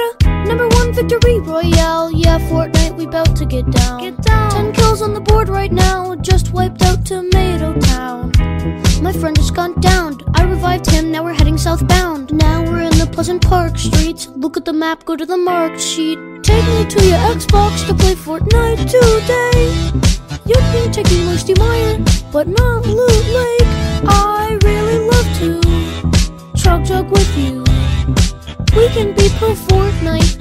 a number one victory royale. Yeah, Fortnite, we bout to get down. Get down. Ten kills on the board right now. Just wiped out Tomato Town. My friend has gone down. I revived him. Now we're heading southbound. Now we're in the Pleasant Park streets. Look at the map. Go to the marked sheet. Take me to your Xbox to play Fortnite today. You've been taking Moisty Mire, but not Loot Lake. I really love to chug jug with you. Can be pro Fortnite.